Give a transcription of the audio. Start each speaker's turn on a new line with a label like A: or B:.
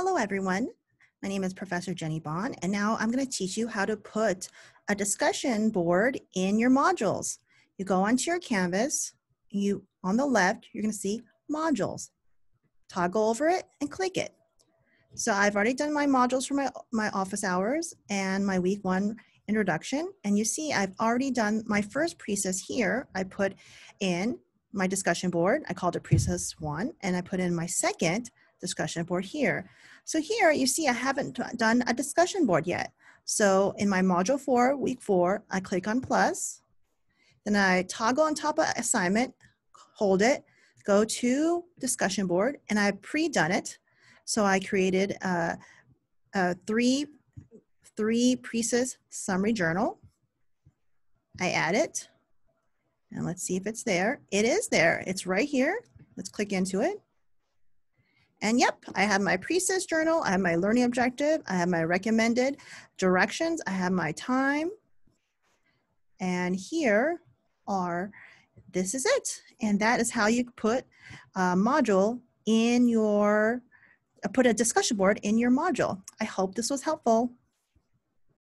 A: Hello, everyone. My name is Professor Jenny Banh, and now I'm going to teach you how to put a discussion board in your modules. You go onto your Canvas, you on the left, you're going to see modules. Toggle over it and click it. So I've already done my modules for my, my office hours and my week one introduction. And you see I've already done my first precis here. I put in my discussion board. I called it precis one, and I put in my second discussion board here. So here you see I haven't done a discussion board yet. So in my module four, week four, I click on plus, then I toggle on top of assignment, hold it, go to discussion board, and I've pre-done it. So I created a, a three, three precis summary journal. I add it, and let's see if it's there. It is there, it's right here. Let's click into it. And yep, I have my precis journal, I have my learning objective, I have my recommended directions, I have my time. And here are, this is it. And that is how you put a module in your, uh, put a discussion board in your module. I hope this was helpful.